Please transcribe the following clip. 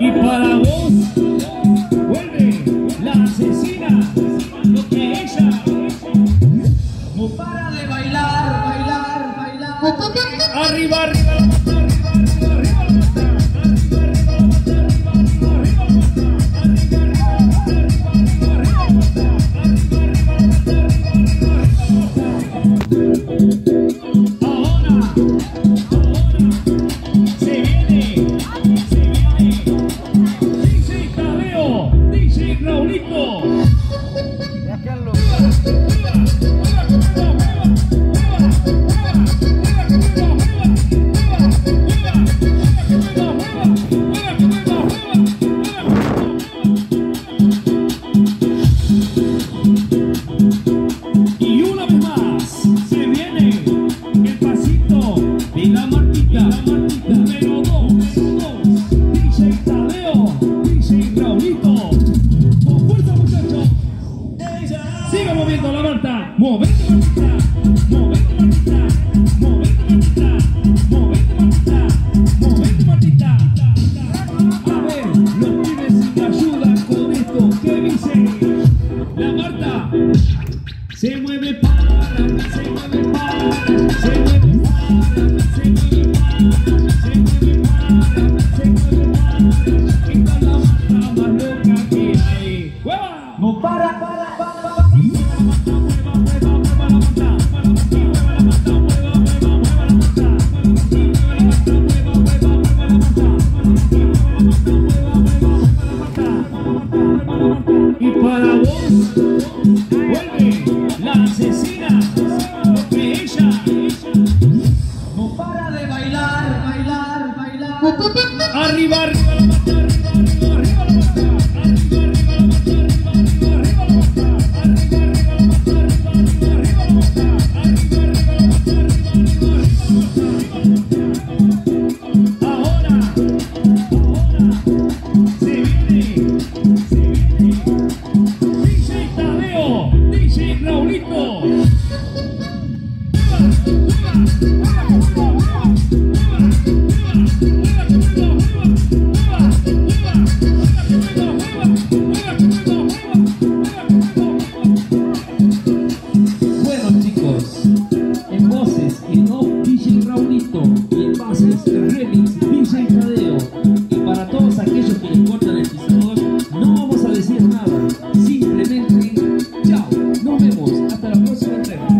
Y para vos vuelve la asesina, lo que ella no para de bailar, bailar, bailar. Arriba, arriba. la manta, moviendo la manta, moviendo la manta, moviendo la manta, moviendo la manta, moviendo. A ver, los pibes me ayudan con esto, ¿qué dicen? La Marta se mueve para, se mueve para, se mueve para, se mueve para. la asesina, porque ella no para de bailar, bailar, bailar. Arriba, arriba. Bueno chicos, en voces, en Hasta la próxima entrega.